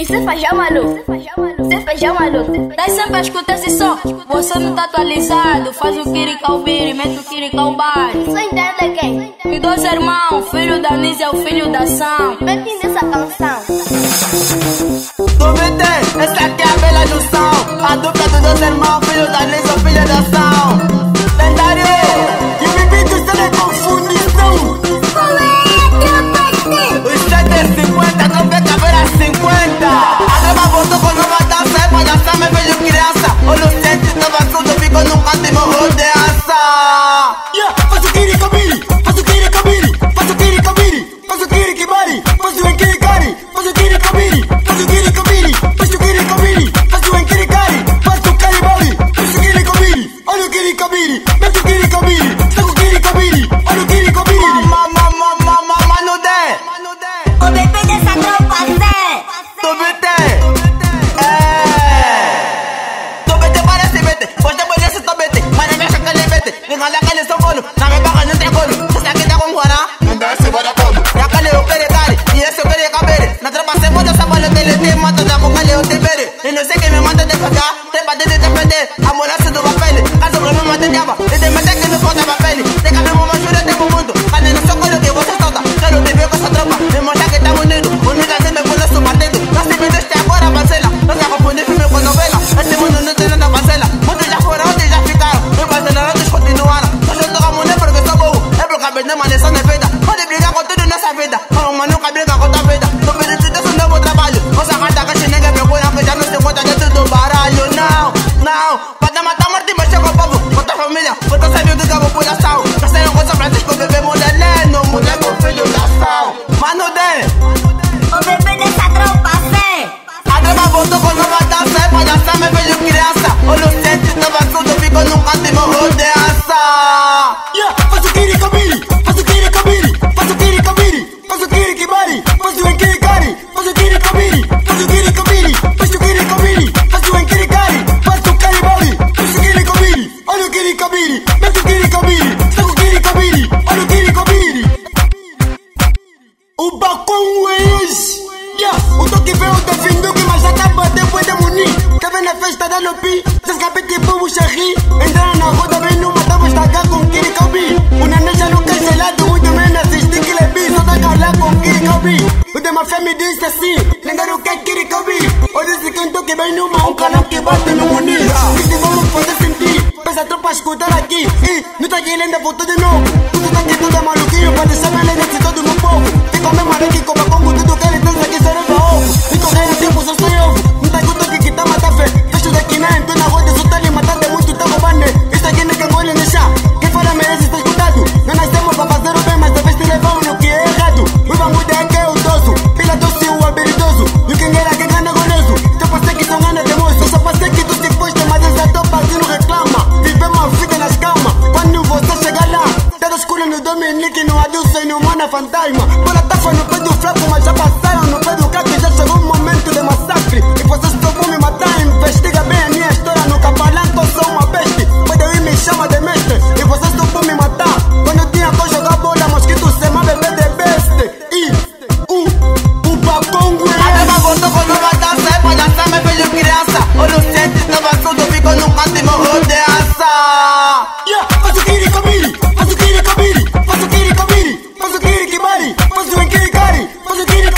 E cê faz já maluco, cê faz já maluco Daí sempre escuta esse som, você não tá atualizado. Faz o quiricalbiri, mete o quiricalbari Sou entenda quem? É. E dois irmãos, filho da Nisa é o filho da Sam. Mete nessa canção. Tô metendo, essa aqui é a Cause it did it. Yeah. familia, foto mulher com filho da sal. Mano de, o bebê dessa tropa, fé. A droga voltou com nova dança, é palhaça, me vejo criança. Olha o centro, tudo, ficou num canto e morro. esta da lo pi Se escape tiempo buchají Entraron a joda, ven, matamos esta acá con Kiri Kobi Una noche no cancelado, muy menos, si que le vi Todo que habla con Kiri Kobi Un me dice así Lendaro que Kiri Kobi Hoy dice que en toque ven, no un canal que bate, no monía Y te vamos a poder sentir Pesa escutar aquí Y no está aquí lenda foto de no Tú estás aquí todo maluquillo Parece me le necesito de un poco Te comes mariquico mi niki no ajuste ni umwana fantasma, para tafa no pedo flaco machapa Gotti, pussy and kitty Gotti, pussy kitty